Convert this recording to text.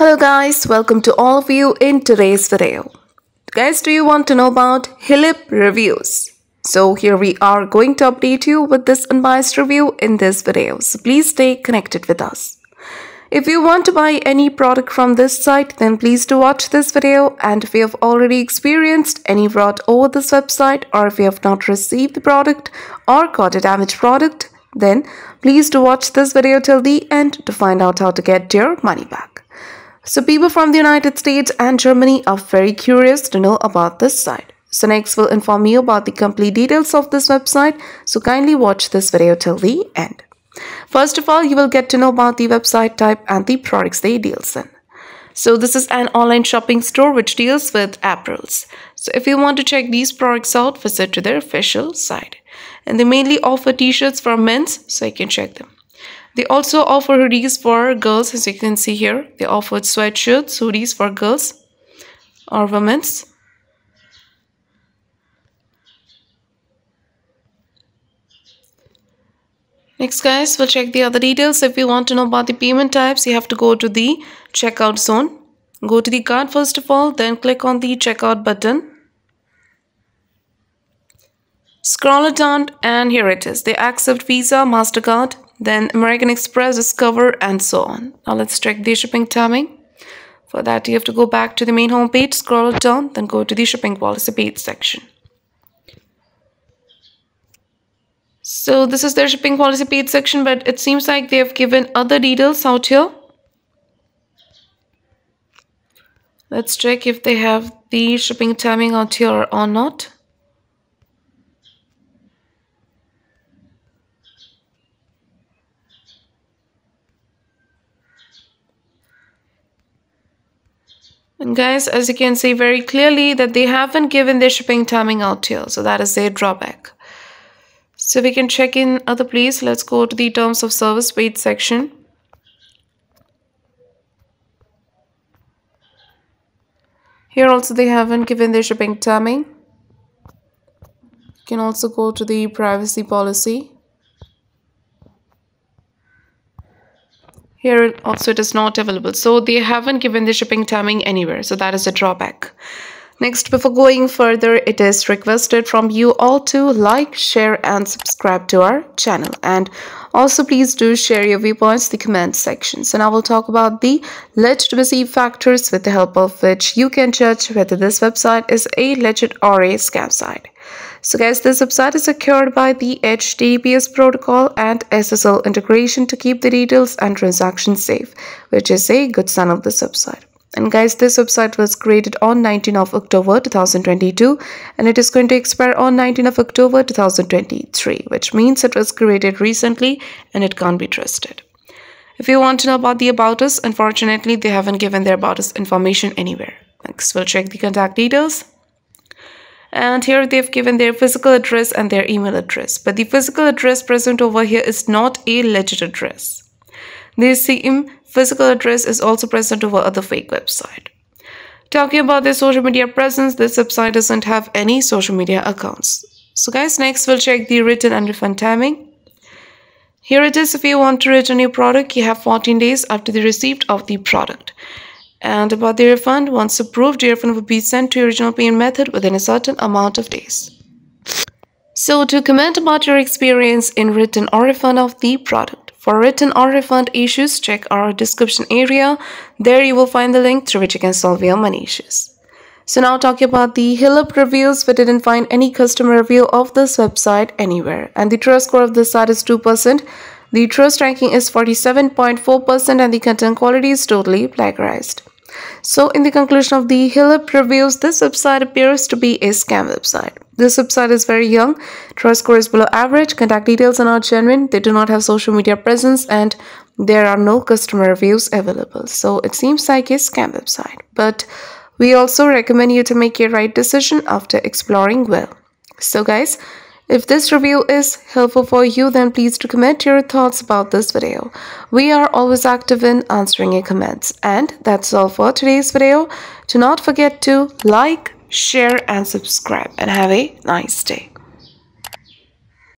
Hello guys, welcome to all of you in today's video. Guys, do you want to know about Hilipp reviews? So here we are going to update you with this unbiased review in this video. So please stay connected with us. If you want to buy any product from this site, then please do watch this video. And if you have already experienced any fraud over this website, or if you have not received the product or got a damaged product, then please do watch this video till the end to find out how to get your money back. So people from the United States and Germany are very curious to know about this site. So next we'll inform you about the complete details of this website. So kindly watch this video till the end. First of all, you will get to know about the website type and the products they deals in. So this is an online shopping store which deals with apparels. So if you want to check these products out, visit to their official site. And they mainly offer t-shirts for men's, so you can check them. They also offer hoodies for girls as you can see here. They offered sweatshirts, hoodies for girls or women's. Next guys, we'll check the other details. If you want to know about the payment types, you have to go to the checkout zone. Go to the card first of all, then click on the checkout button. Scroll it down and here it is. They accept Visa, MasterCard, then American Express, Discover, and so on. Now let's check the shipping timing. For that, you have to go back to the main home page, scroll down, then go to the shipping policy page section. So this is their shipping policy page section, but it seems like they have given other details out here. Let's check if they have the shipping timing out here or not. And guys, as you can see very clearly that they haven't given their shipping timing out here. So that is their drawback. So we can check in other place. Let's go to the terms of service page section. Here also they haven't given their shipping timing. You can also go to the privacy policy. Here also it is not available. So they haven't given the shipping timing anywhere. So that is a drawback. Next, before going further, it is requested from you all to like, share and subscribe to our channel. And also please do share your viewpoints in the comment section. So now we'll talk about the legitimacy factors with the help of which you can judge whether this website is a legit or a scam site. So guys, this website is secured by the HTTPS protocol and SSL integration to keep the details and transactions safe, which is a good sign of this website. And guys, this website was created on 19 of October 2022 and it is going to expire on 19 of October 2023, which means it was created recently and it can't be trusted. If you want to know about the About Us, unfortunately, they haven't given their About Us information anywhere. Next, we'll check the contact details and here they've given their physical address and their email address. But the physical address present over here is not a legit address. The same physical address is also present over other fake website. Talking about their social media presence this website doesn't have any social media accounts. So guys next we'll check the return and refund timing. Here it is if you want to return your product you have 14 days after the receipt of the product and about the refund, once approved, the refund will be sent to your original payment method within a certain amount of days. So to comment about your experience in written or refund of the product. For written or refund issues, check our description area. There you will find the link through which you can solve your money issues. So now talking about the Hilipp reviews, we didn't find any customer review of this website anywhere. And the trust score of this site is 2%. The trust ranking is 47.4% and the content quality is totally plagiarized. So in the conclusion of the Hilipp reviews, this website appears to be a scam website. This website is very young, trust score is below average, contact details are not genuine, they do not have social media presence and there are no customer reviews available. So it seems like a scam website. But we also recommend you to make a right decision after exploring well. So guys, if this review is helpful for you, then please do comment your thoughts about this video. We are always active in answering your comments. And that's all for today's video. Do not forget to like, share and subscribe and have a nice day.